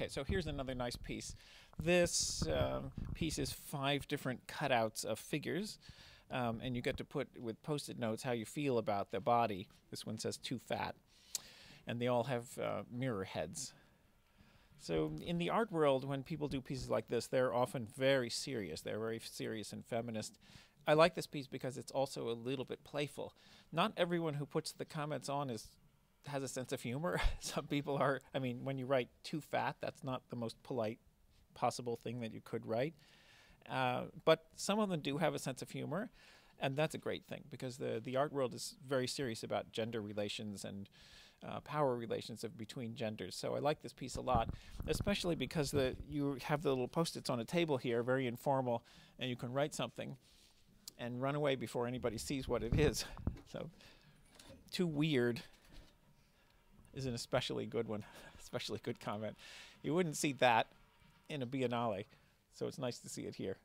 Okay, so here's another nice piece. This um, piece is five different cutouts of figures, um, and you get to put with post-it notes how you feel about the body. This one says too fat, and they all have uh, mirror heads. So in the art world, when people do pieces like this, they're often very serious. They're very serious and feminist. I like this piece because it's also a little bit playful. Not everyone who puts the comments on is has a sense of humor. Some people are. I mean, when you write too fat, that's not the most polite possible thing that you could write. Uh, but some of them do have a sense of humor, and that's a great thing because the the art world is very serious about gender relations and uh, power relations of between genders. So I like this piece a lot, especially because the you have the little post-its on a table here, very informal, and you can write something and run away before anybody sees what it is. So too weird is an especially good one, especially good comment. You wouldn't see that in a Biennale, so it's nice to see it here.